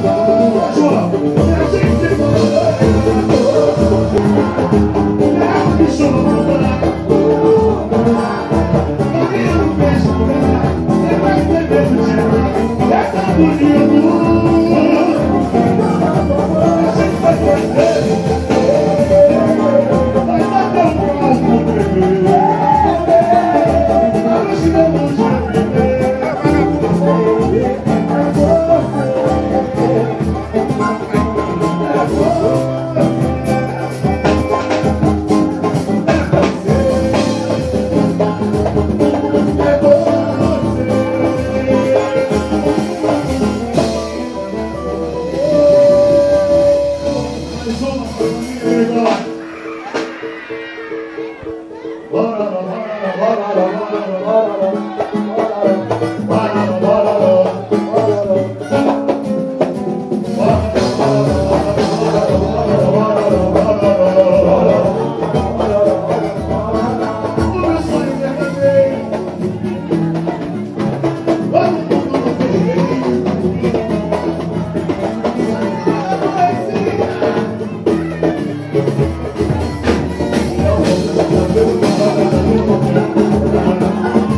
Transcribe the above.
Sua, você é sempre Lord.